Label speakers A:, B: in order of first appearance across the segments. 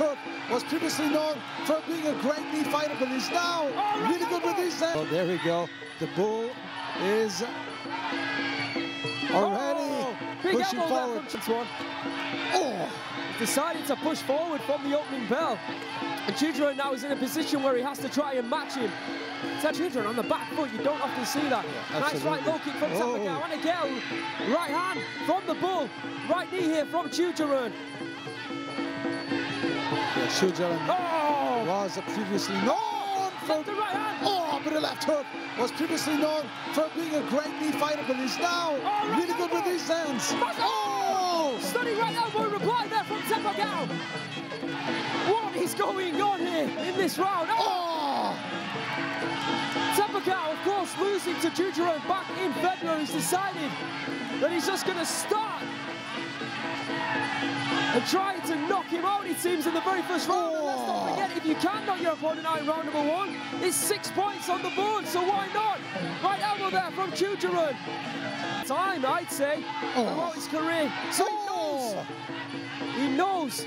A: hook was previously known for being a great knee fighter, but he's now
B: Oh,
A: really good with his hands. Oh, there we go. The bull is already
B: Oh, big
A: pushing forward.
B: from
A: Oh,
B: Decided to push forward from the opening bell. And Choojaroen now is in a position where he has to try and match him. Ted Choojaroen on the back foot, you don't often see that. nice
A: absolutely.
B: right low kick from
A: Oh.
B: Tapaokaew. And again, right hand from the bull. Right knee here from
A: Choojaroen. Choojaroen
B: Oh!
A: was previously known for
B: the right hand.
A: Oh, but the left hook was previously known for being a great knee fighter, but he's now
B: Oh, right
A: really good with these hands. Oh!
B: Stunning right elbow reply there from Tapaokaew. What is going on here in this round? Oh!
A: Oh!
B: Tapaokaew, of course, losing to Choojaroen back in February, has decided that he's just going to start and trying to knock him out, it seems, in the very first round. And let's not
A: Oh.
B: forget, if you can knock your opponent out in round number one, it's six points on the board, so why not? Right elbow there from Choojaroen. Time, I'd say,
A: Oh.
B: his career. So he oh. knows, he knows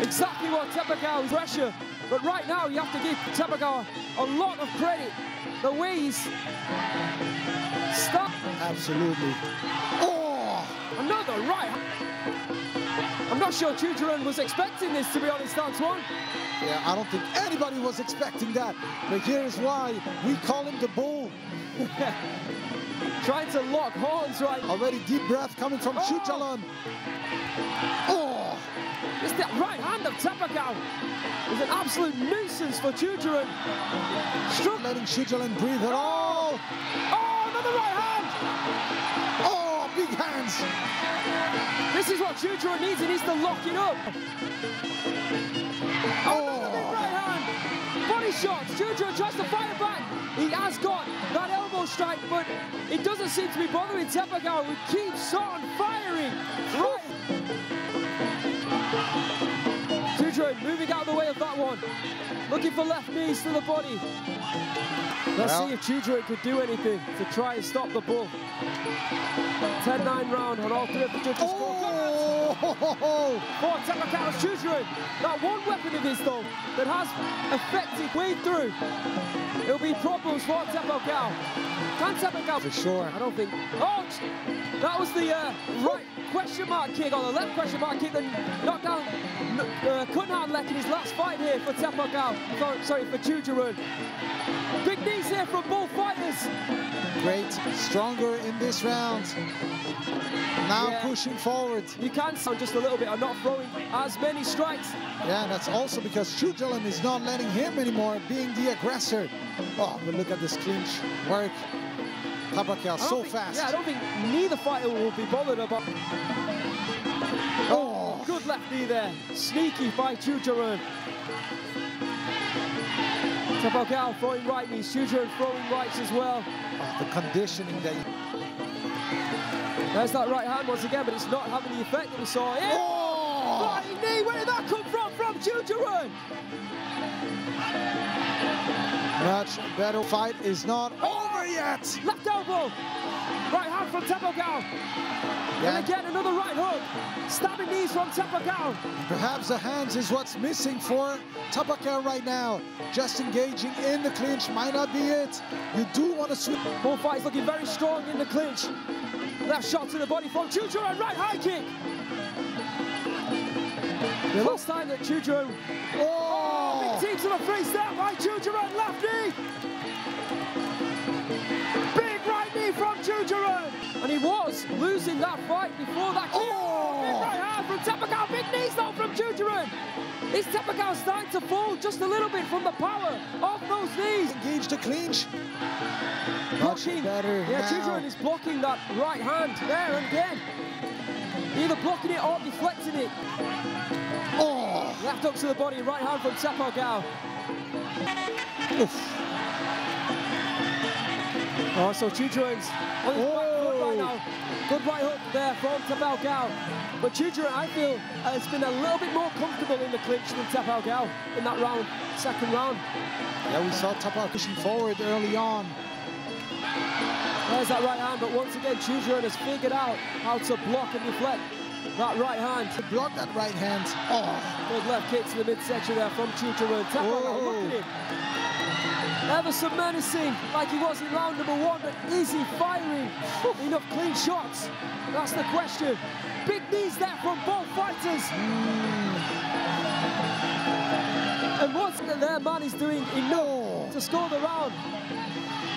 B: exactly what Tapaokaew's pressure. But right now, you have to give Tapaokaew a lot of credit. The way he's stuck.
A: Absolutely. Oh!
B: Another right. I'm not sure Choojaroen was expecting this, to be honest, Antoine.
A: Yeah, I don't think anybody was expecting that. But here's why we call him the bull.
B: Trying to lock horns right.
A: Already deep breath coming from
B: Oh.
A: Oh!
B: It's that right hand of Tapaokaew. is an absolute nuisance for Choojaroen. Struck.
A: Letting Choojaroen breathe at all.
B: What Choojaroen needs. He needs to lock it up. Oh, oh. another right hand. Body shots. Choojaroen tries to fire back. He has got that elbow strike, but it doesn't seem to be bothering Tapaokaew, who keeps on firing. Right. Moving out of the way of that one. Looking for left knees to the body. Let's
A: Well-
B: see if Choojaroen could do anything to try and stop the bull. 10-9 round on all three of the judges' scorecards.
A: Oh!
B: For Tapaokaew's Choojaroen. That one weapon of his, though, that has affected way through. It'll be problems for Tapaokaew. Can Tapaokaew...
A: For sure.
B: I don't think... Oh, that was the uh, right question mark kick, on the left question mark kick that knocked down uh, Kunhan in his last fight here for Tapaokaew. Sorry, sorry, for Choojaroen. Big knees here from both fighters.
A: Great, stronger in this round. Now
B: Yeah.
A: pushing forward.
B: You can sound just a little bit. I'm not throwing as many strikes.
A: Yeah, that's also because Choojaroen is not letting him anymore being the aggressor. Oh, but look at this clinch work.
B: Tapaokaew
A: so
B: think-
A: fast.
B: Yeah, I don't think neither fighter will be bothered about.
A: Oh, oh
B: Good left knee there. Sneaky by Choojaroen. Tapaokaew throwing right knees. Choojaroen throwing rights as well.
A: oh, the conditioning that. You...
B: There's that right hand once again, but it's not having the effect that we saw. Yeah.
A: Oh!
B: Flying knee. Where did that come from? From Choojaroen.
A: Much better fight is not over yet.
B: Left elbow. Right hand from Tapaokaew.
A: Yeah.
B: And again, another right hook. Stabbing knees from Tapaokaew.
A: Perhaps the hands is what's missing for Tapaokaew right now. Just engaging in the clinch might not be it. You do want to swing.
B: Both fighters looking very strong in the clinch. Left shot to the body from Chucho and right high kick. The last time that Chucho
A: oh! oh!
B: big teams on the free step by Chucho and left knee. Was losing that fight before that. kick.
A: Oh!
B: Right hand from Tapaokaew. Big knees though from Chucho. Is Tapaokaew starting to fall just a little bit from the power of those knees?
A: Engage the clinch.
B: Blocking.
A: better
B: Yeah,
A: now.
B: Is blocking that right hand there and again. Either blocking it or deflecting it.
A: Oh!
B: Left hook to the body, right hand from Tapaokaew.
A: Oof.
B: Oh, so Choojaroen's on his oh! back Good right hook there from Tapaokaew. But Choojaroen, I feel, uh, has been a little bit more comfortable in the clinch than Tapaokaew in that round, second round.
A: Yeah, we saw Tapal pushing forward early on.
B: There's that right hand, but once again, Choojaroen has figured out how to block and deflect. That right hand.
A: To block that right hand. Oh.
B: Good left kick to the midsection there from Choojaroen. Look at him. Ever so menacing, like he was in round number one, but is he firing enough clean shots? That's the question. Big knees there from both fighters. Mm. And what's their man is doing enough to score the round.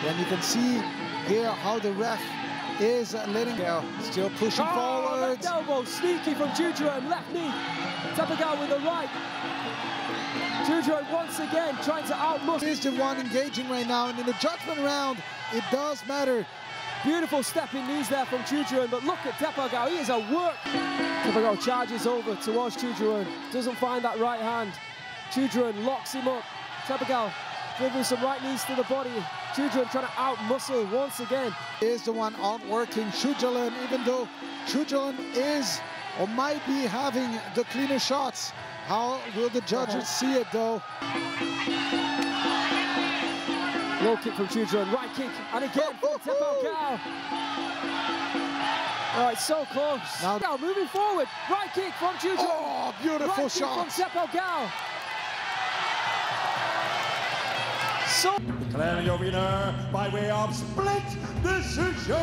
A: And you can see here how the ref is letting go. Still pushing oh, forward.
B: Left elbow, sneaky from Choojaroen, left knee. Tapaokaew with the right. Choojaroen once again trying to outmuscle.
A: Is the one engaging right now, and in the judgment round, it does matter.
B: Beautiful stepping knees there from Choojaroen, but look at Tapaokaew, he is a work. Tapaokaew charges over towards Choojaroen, doesn't find that right hand. Choojaroen locks him up. Tapaokaew giving some right knees to the body. Choojaroen trying to outmuscle once again.
A: Is the one outworking Choojaroen, even though Choojaroen is or might be having the cleaner shots. How will the judges see it though?
B: Low kick from Choojaroen, right kick, and again oh, oh, from Tepao oh! Gao. All right, so close. Now, now moving forward, right kick from Choojaroen.
A: Oh, beautiful
B: right
A: shot.
B: from Tapaokaew.
C: So declaring your winner by way of split decision.